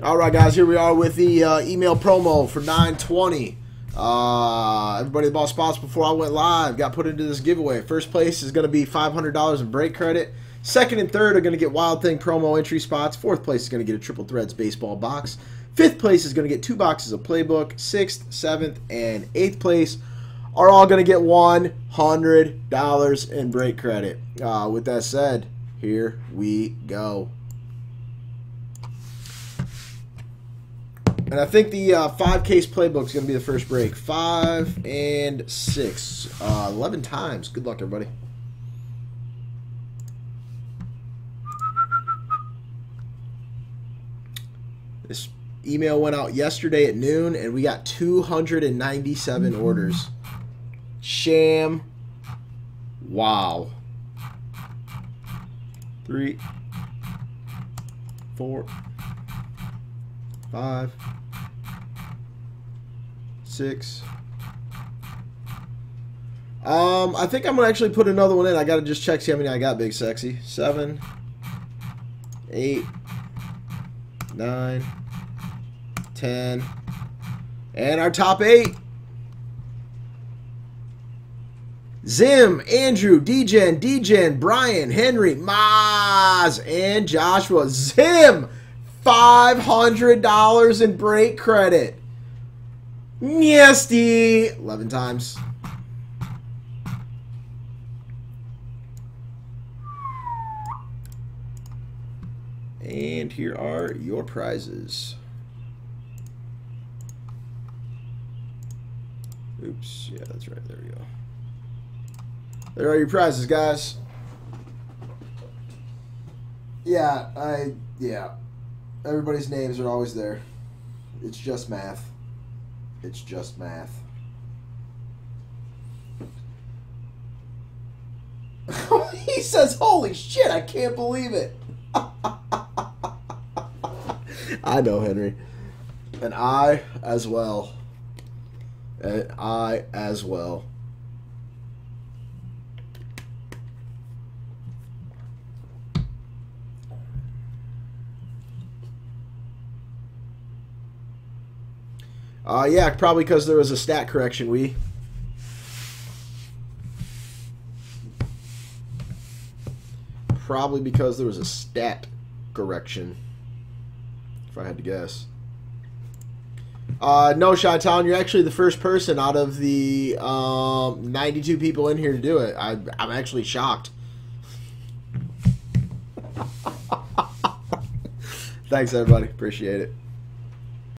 All right, guys, here we are with the uh, email promo for 920. Uh, everybody that bought spots before I went live got put into this giveaway. First place is going to be $500 in break credit. Second and third are going to get Wild Thing promo entry spots. Fourth place is going to get a Triple Threads baseball box. Fifth place is going to get two boxes of playbook. Sixth, seventh, and eighth place are all going to get $100 in break credit. Uh, with that said, here we go. And I think the uh, five case playbook is going to be the first break. Five and six. Uh, 11 times. Good luck, everybody. This email went out yesterday at noon, and we got 297 orders. Sham. Wow. Three, four, five, six. Um, I think I'm gonna actually put another one in. I gotta just check see how many I got, Big Sexy. Seven, eight, nine, ten, and our top eight. Zim, Andrew, Degen, Degen, Brian, Henry, Maz, and Joshua. Zim, $500 in break credit. Nasty. 11 times. And here are your prizes. Oops. Yeah, that's right. There we go. There are your prizes, guys. Yeah, I yeah. Everybody's names are always there. It's just math. It's just math. he says, "Holy shit, I can't believe it." I know, Henry. And I as well. And I as well. Uh, yeah, probably because there was a stat correction. We. Probably because there was a stat correction. If I had to guess. Uh, no, Chi Town, you're actually the first person out of the um, 92 people in here to do it. I, I'm actually shocked. Thanks, everybody. Appreciate it.